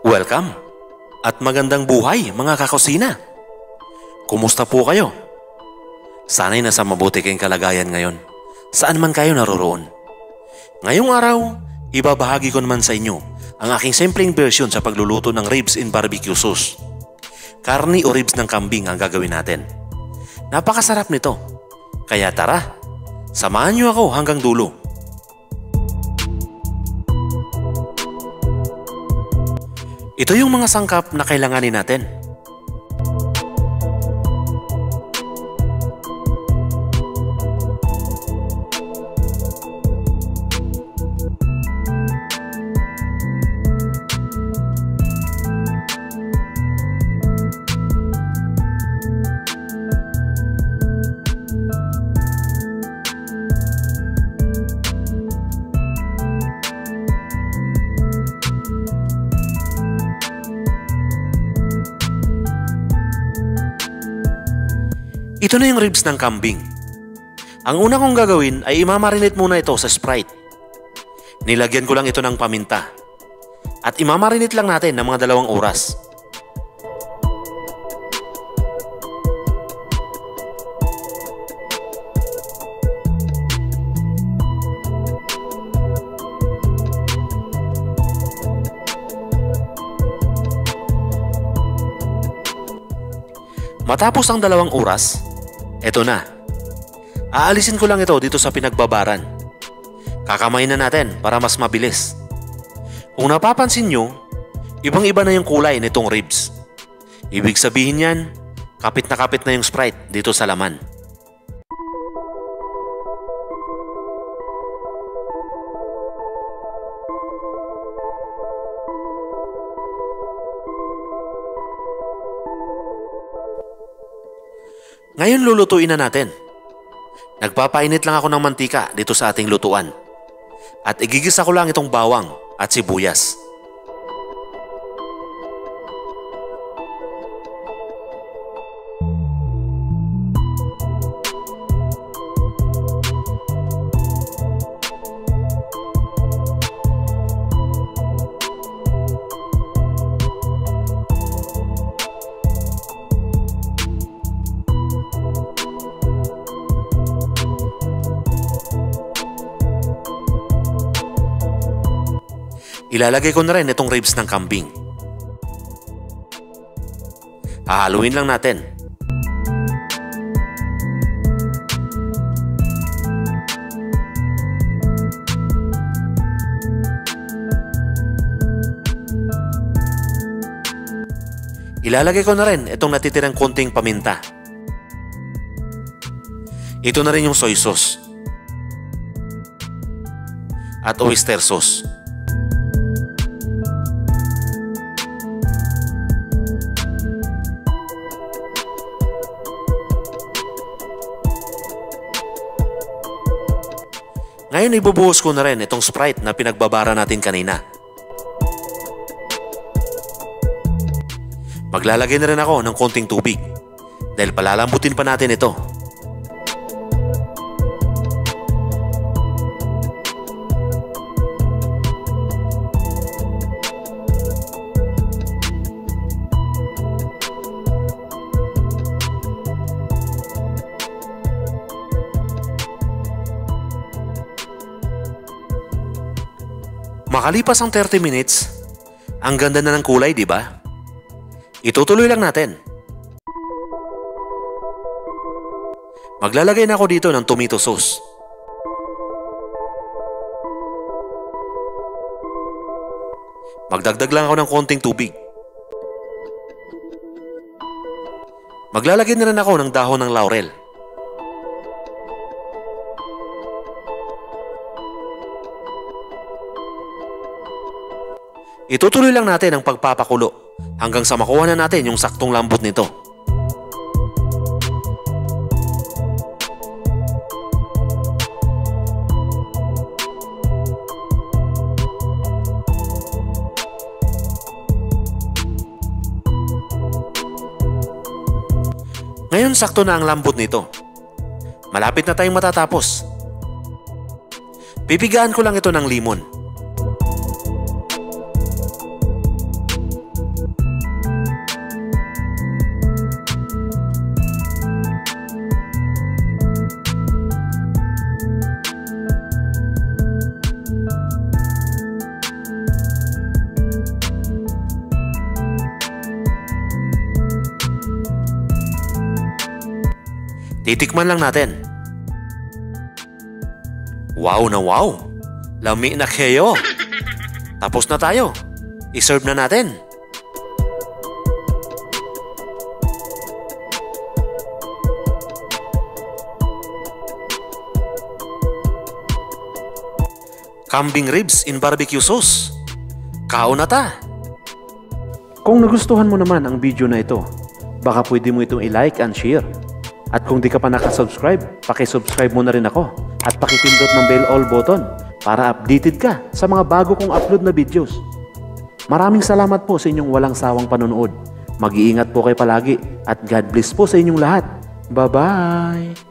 Welcome at magandang buhay mga kakusina. Kumusta po kayo? Sana'y nasa mabuti kayong kalagayan ngayon. Saan man kayo naroroon. Ngayong araw, ibabahagi ko naman sa inyo ang aking simpleng version sa pagluluto ng ribs in barbecue sauce. Karni o ribs ng kambing ang gagawin natin. Napakasarap nito. Kaya tara, samahan niyo ako hanggang dulo. Ito yung mga sangkap na kailanganin natin. Ito na yung ribs ng kambing. Ang una kong gagawin ay imamarinate muna ito sa Sprite. Nilagyan ko lang ito ng paminta. At imamarinate lang natin ng mga dalawang oras. Matapos ang dalawang oras, eto na. Aalisin ko lang ito dito sa pinagbabaran. Kakamayin na natin para mas mabilis. Kung napapansin nyo, ibang iba na yung kulay nitong ribs. Ibig sabihin yan, kapit na kapit na yung Sprite dito sa laman. Ngayon lulutuin na natin. Nagpapainit lang ako ng mantika dito sa ating lutuan. At igigisa ko lang itong bawang at sibuyas. Ilalagay ko na rin itong ribs ng kambing. Hahaluin lang natin. Ilalagay ko na rin itong natitirang konting paminta. Ito na rin yung soy sauce. At oyster sauce. Ngayon ibubuhos ko na rin itong Sprite na pinagbabara natin kanina. Maglalagay na rin ako ng konting tubig dahil palalambutin pa natin ito. Makalipas ang 30 minutes, ang ganda na ng kulay, di ba? Itutuloy lang natin. Maglalagay na ako dito ng tomato sauce. Magdagdag lang ako ng konting tubig. Maglalagay na rin ako ng dahon ng laurel. Itutuloy lang natin ang pagpapakulo hanggang sa makuha na natin yung saktong lambot nito. Ngayon sakto na ang lambot nito. Malapit na tayong matatapos. Pipigaan ko lang ito ng limon. Titikman lang natin. Wow na wow! Lami na kayo! Tapos na tayo. I-serve na natin. Kambing ribs in barbecue sauce. Kao na ta! Kung nagustuhan mo naman ang video na ito, baka pwede mo itong i-like and share. At kung di ka pa nakasubscribe, pakisubscribe mo na rin ako at pakipindot ng bell all button para updated ka sa mga bago kong upload na videos. Maraming salamat po sa inyong walang sawang panonood. Mag-iingat po kayo palagi at God bless po sa inyong lahat. Bye-bye!